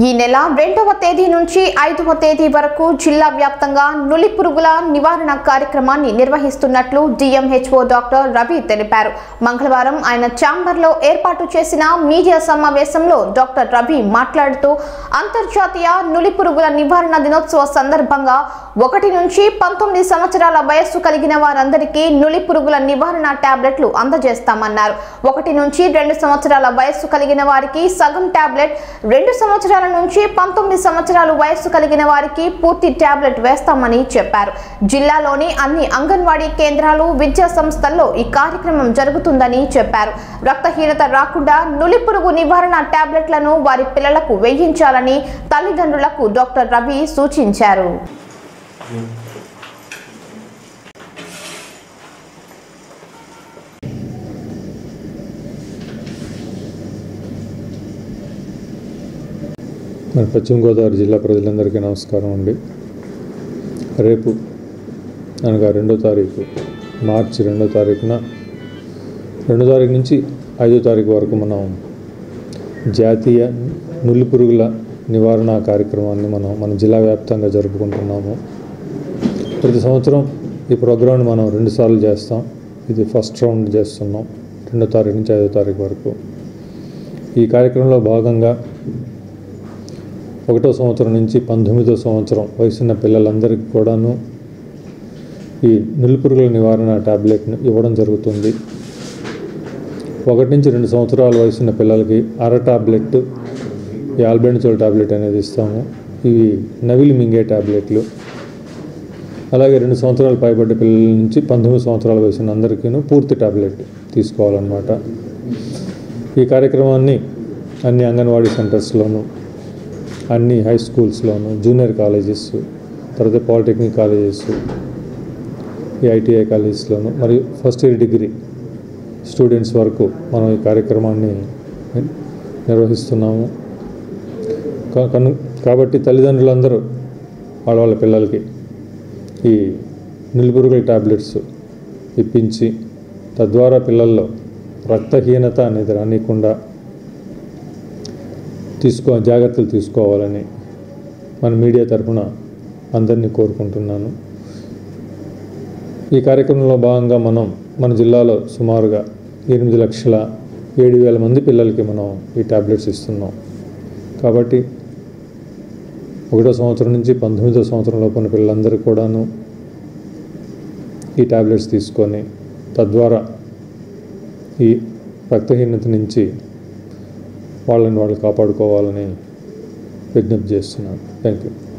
ఈ నెల రెండవ తేదీ నుంచి ఐదవ తేదీ వరకు జిల్లా వ్యాప్తంగా నులి పురుగుల నివారణ కార్యక్రమాన్ని నిర్వహిస్తున్నట్లు డిఎంహెచ్ఓ డాక్టర్ రవి తెలిపారు. మంగళవారం ఆయన ఛాంబర్లో ఏర్పాటు చేసిన మీడియా సమావేశంలో డాక్టర్ రవి మాట్లాడుతూ అంతర్జాతీయ నులి పురుగుల నివారణ దినోత్సవ సందర్భంగా ఒకటి నుంచి పంతొమ్మిది సంవత్సరాల వయస్సు కలిగిన వారందరికీ నులి పురుగుల నివారణ టాబ్లెట్లు అందజేస్తామన్నారు. ఒకటి నుంచి రెండు సంవత్సరాల వయస్సు కలిగిన వారికి సగం టాబ్లెట్ రెండు సంవత్సరాల నుంచి పంతొమ్మిది సంవత్సరాలు వయస్సు కలిగిన వారికి పూర్తి టాబ్లెట్ వేస్తామని చెప్పారు. జిల్లాలోని అన్ని అంగన్వాడీ కేంద్రాలు విద్యా సంస్థల్లో ఈ కార్యక్రమం జరుగుతుందని చెప్పారు. రక్తహీనత రాకుండా నులి పురుగు నివారణ టాబ్లెట్లను వారి పిల్లలకు వేయించాలని తల్లిదండ్రులకు డాక్టర్ రవి సూచించారు. మన పశ్చిమ గోదావరి జిల్లా ప్రజలందరికీ నమస్కారం అండి. రేపు అనగా రెండో తారీఖు మార్చి రెండో తారీఖున రెండో తారీఖు నుంచి ఐదో తారీఖు వరకు మనం జాతీయ నుల్లి పురుగుల నివారణ కార్యక్రమాన్ని మనం మన జిల్లా వ్యాప్తంగా జరుపుకుంటున్నాము. ప్రతి సంవత్సరం ఈ ప్రోగ్రామ్ని మనం రెండుసార్లు చేస్తాం. ఇది ఫస్ట్ రౌండ్ చేస్తున్నాం. రెండో తారీఖు నుంచి ఐదో తారీఖు వరకు. ఈ కార్యక్రమంలో భాగంగా ఒకటో సంవత్సరం నుంచి పంతొమ్మిదో సంవత్సరం వయసున్న పిల్లలందరికీ కూడాను ఈ నులిపురుగుల నివారణ ట్యాబ్లెట్ను ఇవ్వడం జరుగుతుంది. ఒకటి నుంచి రెండు సంవత్సరాల వయసున్న పిల్లలకి అర టాబ్లెట్ ఈ ఆల్బెండజోల్ టాబ్లెట్ అనేది ఇస్తాము. ఇవి నవిలి మింగే టాబ్లెట్లు. అలాగే రెండు సంవత్సరాలు పైబడ్డ పిల్లల నుంచి పంతొమ్మిది సంవత్సరాల వయసున్న అందరికీను పూర్తి ట్యాబ్లెట్ తీసుకోవాలన్నమాట. ఈ కార్యక్రమాన్ని అన్ని అంగన్వాడీ సెంటర్స్లోనూ అన్ని హై స్కూల్స్లోను జూనియర్ కాలేజెస్ తర్వాత పాలిటెక్నిక్ కాలేజెస్ ఈ ఐటీఐ కాలేజెస్లోను మరియు ఫస్ట్ ఇయర్ డిగ్రీ స్టూడెంట్స్ వరకు మనం ఈ కార్యక్రమాన్ని నిర్వహిస్తున్నాము. కను కాబట్టి తల్లిదండ్రులందరూ వాళ్ళ వాళ్ళ పిల్లలకి ఈ నిలుబురుగుల టాబ్లెట్స్ ఇప్పించి తద్వారా పిల్లల్లో రక్తహీనత అనేది రానికుండా తీసుకో జాగ్రత్తలు తీసుకోవాలని మన మీడియా తరఫున అందరినీ కోరుకుంటున్నాను. ఈ కార్యక్రమంలో భాగంగా మనం మన జిల్లాలో సుమారుగా ఎనిమిది లక్షల ఏడు వేల మంది పిల్లలకి మనం ఈ టాబ్లెట్స్ ఇస్తున్నాం. కాబట్టి ఒకటో సంవత్సరం నుంచి పంతొమ్మిదో సంవత్సరం లోపు ఉన్న పిల్లలందరూ కూడాను ఈ టాబ్లెట్స్ తీసుకొని తద్వారా ఈ రక్తహీనత నుంచి వాళ్ళని వాళ్ళు కాపాడుకోవాలని విజ్ఞప్తి చేస్తున్నాను. Thank you